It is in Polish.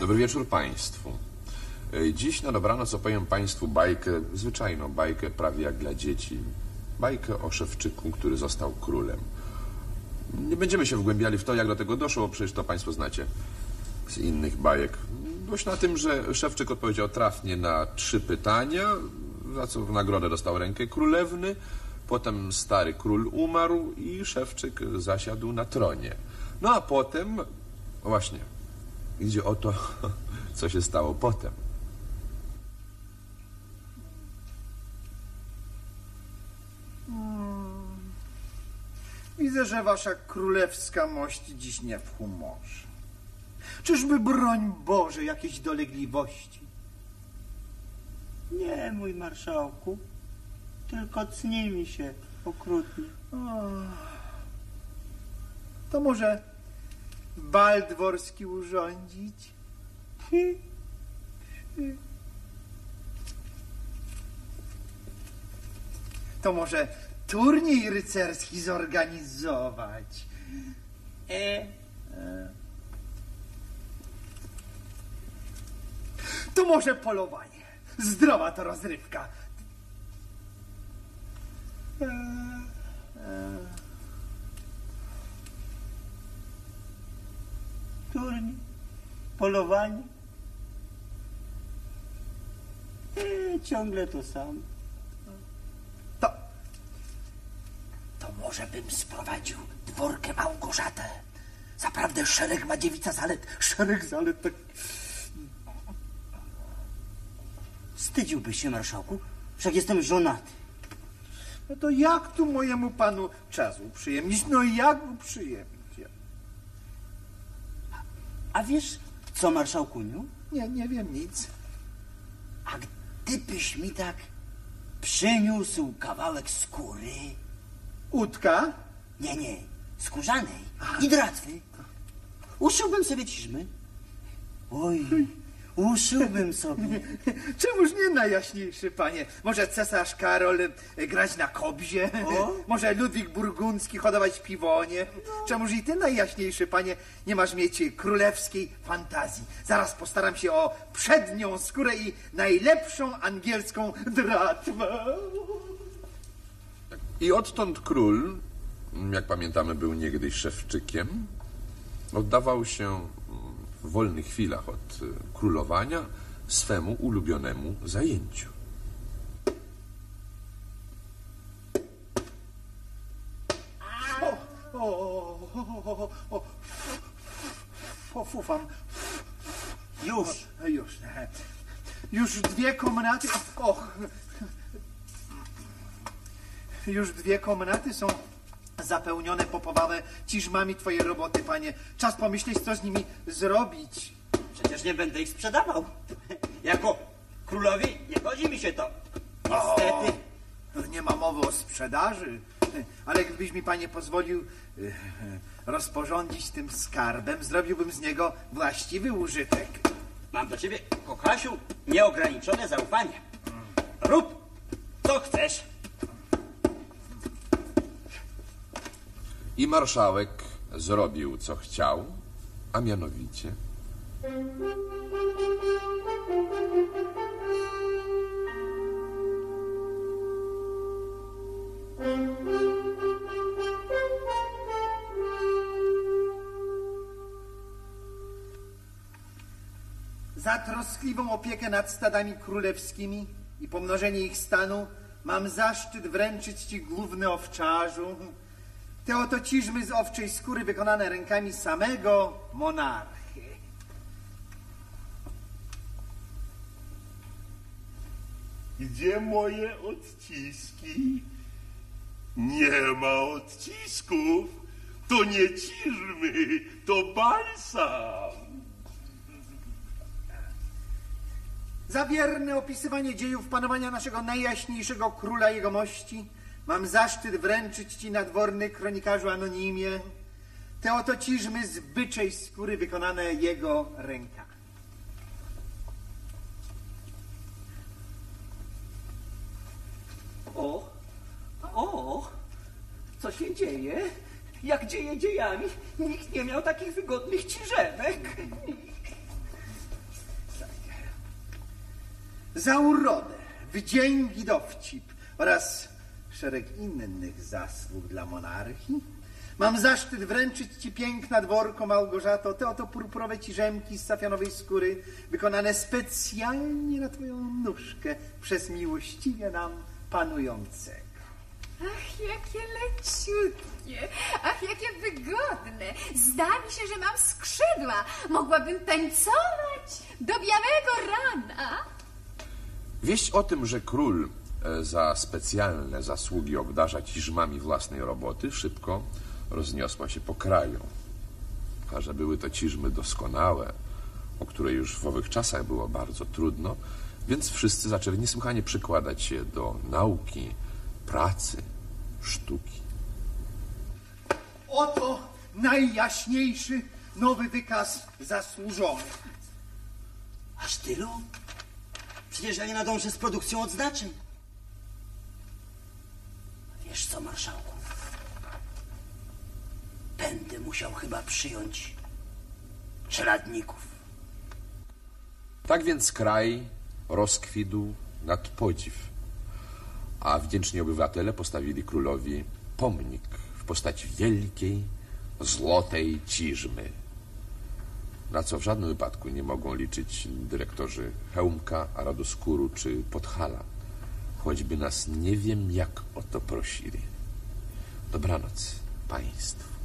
Dobry wieczór Państwu. E, Dziś na dobranoc opowiem Państwu bajkę, zwyczajną bajkę, prawie jak dla dzieci. Bajkę o Szewczyku, który został królem. Nie będziemy się wgłębiali w to, jak do tego doszło, bo przecież to Państwo znacie z innych bajek. Dość na tym, że Szewczyk odpowiedział trafnie na trzy pytania, za co w nagrodę dostał rękę królewny. Potem stary król umarł i Szewczyk zasiadł na tronie. No a potem, właśnie, idzie o to, co się stało potem. Widzę, że wasza królewska mość dziś nie w humorze. Czyżby broń Boże jakieś dolegliwości? Nie, mój marszałku, tylko cni mi się okrutnie. To może bal dworski urządzić? To może turniej rycerski zorganizować? E, To może polowanie. Zdrowa to rozrywka. turniej, polowanie. E, ciągle to samo. To, to może bym sprowadził dworkę Małgorzatę. Zaprawdę szereg ma dziewica zalet. Szereg zalet tak... Wstydziłbyś się, marszałku, wszak jestem żonaty. No to jak tu mojemu panu czas uprzyjemnić? No jak uprzyjemnić? A wiesz, co, marszałkuniu? Nie, nie wiem nic. A gdybyś mi tak przyniósł kawałek skóry, Łódka? nie, nie, skórzanej i dratwy, uszyłbym sobie ciżmy. Oj, uszyłbym sobie. Czemuż nie najjaśniejszy, panie? Może cesarz Karol e, grać na kobzie? O? Może Ludwik Burgundzki hodować piwonie? Czemuż i ty najjaśniejszy, panie, nie masz mieć królewskiej fantazji? Zaraz postaram się o przednią skórę i najlepszą angielską dratwę. I odtąd król, jak pamiętamy, był niegdyś szewczykiem, oddawał się w wolnych chwilach od y, królowania swemu ulubionemu zajęciu. O, o, o, o, o, fufam. Już. Już. Już dwie komnaty. Och. Już dwie komnaty są zapełnione popowawe ciżmami twojej roboty, panie. Czas pomyśleć, co z nimi zrobić. Przecież nie będę ich sprzedawał. Jako królowi nie godzi mi się to. Niestety. Nie ma mowy o sprzedaży, ale gdybyś mi, panie, pozwolił eh, rozporządzić tym skarbem, zrobiłbym z niego właściwy użytek. Mam do ciebie, Kokasiu, nieograniczone zaufanie. Rób, co chcesz. I marszałek zrobił, co chciał, a mianowicie? Za troskliwą opiekę nad stadami królewskimi i pomnożenie ich stanu mam zaszczyt wręczyć ci główny owczarzu te oto ciżmy z owczej skóry wykonane rękami samego monarchy. Gdzie moje odciski? Nie ma odcisków. To nie ciżmy, to balsam. Za wierne opisywanie dziejów panowania naszego najjaśniejszego króla jego mości mam zaszczyt wręczyć ci nadworny kronikarzu anonimie te oto ciżmy z byczej skóry wykonane jego rękami. O, o, co się dzieje? Jak dzieje dziejami? Nikt nie miał takich wygodnych ciżewek. Za urodę, wdzięk i dowcip oraz szereg innych zasług dla monarchii mam zaszczyt wręczyć Ci piękna dworko Małgorzato te oto purpurowe ciżemki z safianowej skóry wykonane specjalnie na Twoją nóżkę przez miłościwie nam panującego. Ach, jakie leciutkie, ach, jakie wygodne. Zda mi się, że mam skrzydła. Mogłabym tańcować do białego rana. Wieść o tym, że król za specjalne zasługi obdarza ciżmami własnej roboty, szybko rozniosła się po kraju. A że były to ciżmy doskonałe, o które już w owych czasach było bardzo trudno, więc wszyscy zaczęli niesłychanie przykładać się do nauki, pracy, sztuki. Oto najjaśniejszy nowy wykaz zasłużony. Aż tylu? Przecież ja nie nadążę z produkcją odznaczeń. Wiesz co, marszałku? Będę musiał chyba przyjąć czeladników. Tak więc kraj rozkwitł nad podziw, a wdzięczni obywatele postawili królowi pomnik w postaci wielkiej, złotej ciżmy, na co w żadnym wypadku nie mogą liczyć dyrektorzy Hełmka, Radoskuru czy Podhala, choćby nas nie wiem jak to prosili. Dobranoc Państwu.